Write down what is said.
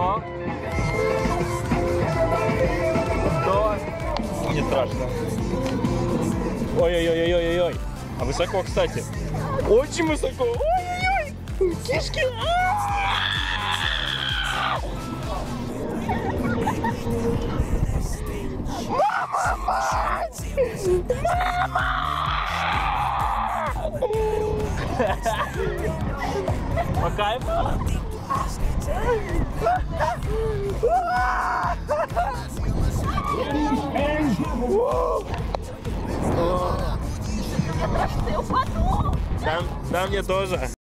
Кто? Кто? Не страшно. Ой-ой-ой-ой-ой-ой. А высоко, кстати. Очень высоко. Ой-ой-ой. Кишки. По кайфу? Eu упаду. Да, да, мне тоже.